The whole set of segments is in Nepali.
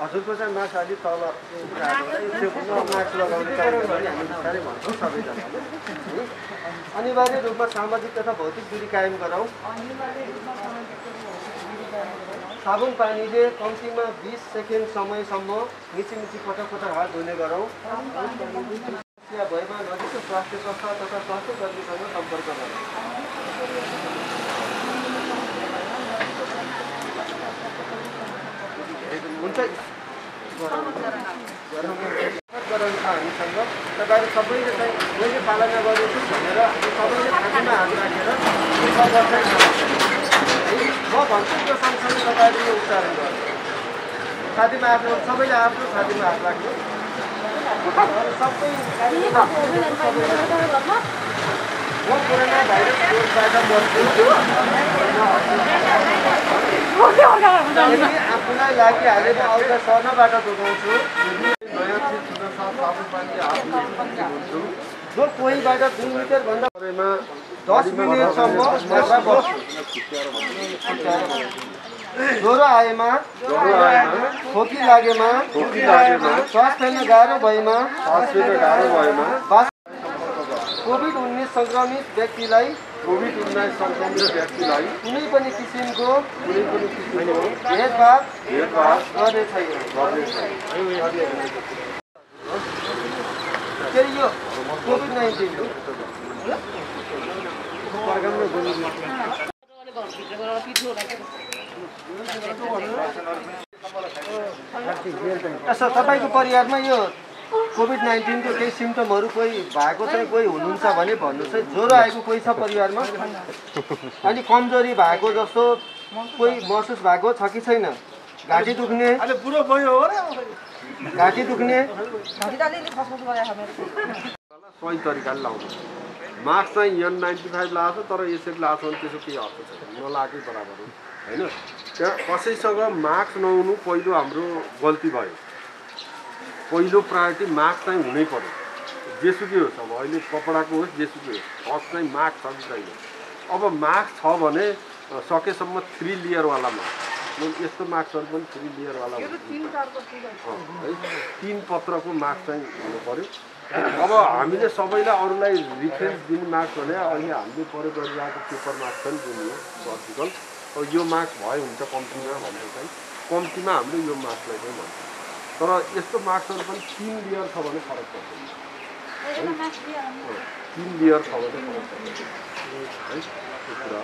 हजुरको चाहिँ मार्क्स अलिक तल मार्क्स लगाउने? अनिवार्य रूपमा सामाजिक तथा भौतिक दूरी कायम गरौँ साबुन पानीले कम्तीमा बिस सेकेन्ड समयसम्म मिची मिची पटक पटक हात धुने गरौँ। समस्या भएमा नजिकको स्वास्थ्य संस्था तथा स्वास्थ्य कर्मीसँग सम्पर्क गरौँ। हुन्छ। हामीसँग तपाईँहरू सबैले चाहिँ मैले पालना गरेछु भनेर सबैले छातीमा हात राखेर म भन्छु त्यो सँगसँगै तपाईँहरूले यो उच्चारण गर्नु। छातीमा आफ्नो सबैले आफ्नो छातीमा हात राख्नु। सबै म कोरोना भाइरस रोगबाट यदि आफूलाई लागिहालेको अरूलाई सर्नबाट जोगाउँछु जो कोहीबाट दुई मिटरभन्दा परेमा दस मिनटसम्म ज्वरो आएमा। खोकी लागेमा। श्वास फेर्न गाह्रो भएमा। कोभिड उन्नाइस सङ्क्रमित व्यक्तिलाई कोभिड उन्नाइस सङ्क्रमित व्यक्तिलाई कुनै पनि किसिमको कुनै पनि किसिमको भेदभाव भेदभाव गर्ने छैन के यो कोभिड नाइन्टिन यसो तपाईँको परिवारमा यो कोभिड नाइन्टिनको केही सिम्टमहरू कोही भएको चाहिँ कोही हुनुहुन्छ भने भन्नुहोस् है। ज्वरो आएको कोही छ परिवारमा? अनि कमजोरी भएको जस्तो कोही महसुस भएको छ कि छैन? घाँटी दुख्ने? बुढो भयो हो घाँटी दुख्ने? सही तरिकाले लाउनु मास्क चाहिँ एन नाइन्टी फाइभ लगाएको छ तर यसरी लगाएको छ भने त्यसो केही अर्थ छैन। नलागेकै बराबर हो। होइन? त्यहाँ कसैसँग मास्क नहुनु पहिलो हाम्रो गल्ती भयो। पहिलो प्रायोरिटी मास्क चाहिँ हुनै पर्यो। जेसुकै होस् अब अहिले कपडाको होस् जेसुकै होस् फर्स्ट चाहिँ मास्क छ कि छैन? अब मास्क छ भने सकेसम्म थ्री लेयरवाला मास्क म यस्तो मास्कहरू पनि थ्री लेयरवाला हुन्छ। है तिन पत्रको मास्क चाहिँ हुनु पऱ्यो अब हामीले सबैलाई अरूलाई रिफरेन्स दिने मास्क भने अहिले हामीले प्रयोग गरिरहेको पेपर मास्क पनि दिने हो सर्जिकल अब यो मास्क भयो हुन्छ कम्तीमा भन्ने चाहिँ। कम्तीमा हामीले यो मास्कलाई चाहिँ भन्छ। तर यस्तो मास्कहरू पनि तिन लेयर छ भने फरक पर्छ है? तिन लेयर छ भने फरक पर्छ है त्यो कुरा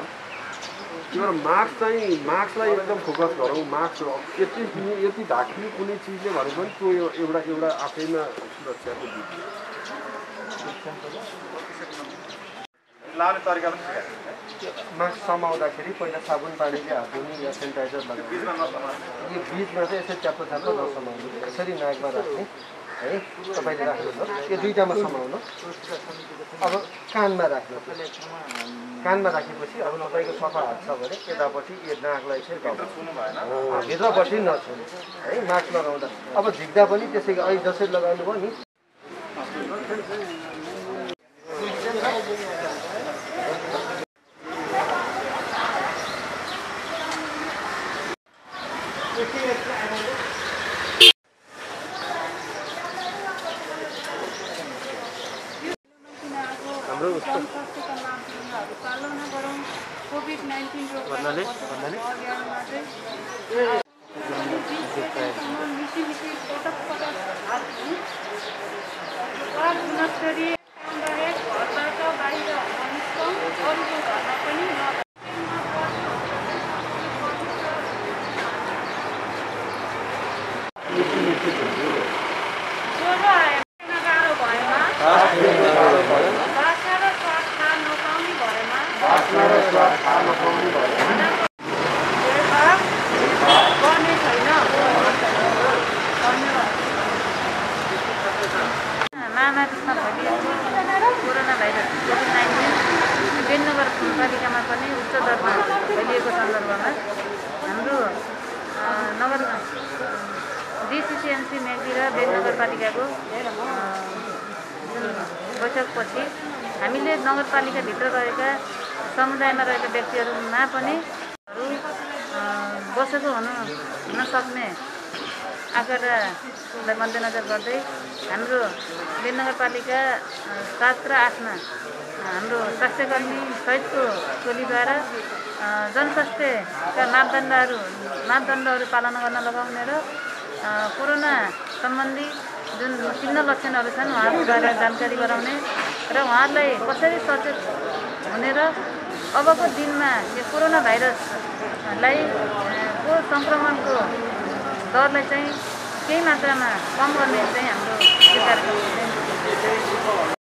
भएर मास्क चाहिँ मास्कलाई एकदम फोकस गरौँ मास्क यति यति ढाकिने कुनै चिजले भने पनि त्यो एउ- एउटा एउटा आफैमा सुरक्षाको। लाउने तरिका पनि मास्क समाउँदाखेरि पहिला साबुन पानीले हात धुने या सेनिटाइजर लगाउने यो बिचमा चाहिँ यसरी च्याप्पो च्याप्पो नसमाउनु यसरी नाकमा राख्ने है तपाईँले राख्नुहोस् यो दुइटामा समाउनु अब कानमा राख्नु कानमा राखेपछि अब तपाईँको सफा हात छ भने यतापट्टि यो नाकलाई चाहिँ भित्रपट्टि नछुनु है मास्क लगाउँदा। अब झिक्दा पनि त्यसै अहिले जसरी लगाउनु भयो नि हाम्रो पालना गरौँ कोभिड नाइन्टिन अभियानमा चाहिँ मिसी मिसी पटक पटक हात धुँ हात धुँदाखेरि बाहेक घरबाट बाहिर निस्कौँ अरूको घरमा पनि न ज्वरो आयो गाह्रो मार्चमा फैलिएको कोरोना भाइरस कोभिड नाइन्टिन बेनगर पालिकामा पनि उच्च दरमा फैलिएको सन्दर्भमा हाम्रो नगर डिसिसिएमसी मेची र बेन नगरपालिकाको अ, जुन बैठकपछि हामीले नगरपालिकाभित्र रहेका समुदायमा रहेका व्यक्तिहरूमा पनि बसेको हुनु हुन सक्ने आँकडालाई मध्यनजर गर्दै हाम्रो नगरपालिका सात र आठमा हाम्रो स्वास्थ्यकर्मी सहितको टोलीद्वारा जनस्वास्थ्यका मापदण्डहरू मापदण्डहरू पालना गर्न लगाउने र कोरोना सम्बन्धी जुन चिन्ह लक्षणहरू छन् उहाँहरूद्वारा जानकारी गराउने र उहाँहरूलाई कसरी सचेत हुने र अबको दिनमा यो कोरोना भाइरसलाई को सङ्क्रमणको दरलाई चाहिँ केही मात्रामा कम गर्ने चाहिँ हाम्रो यो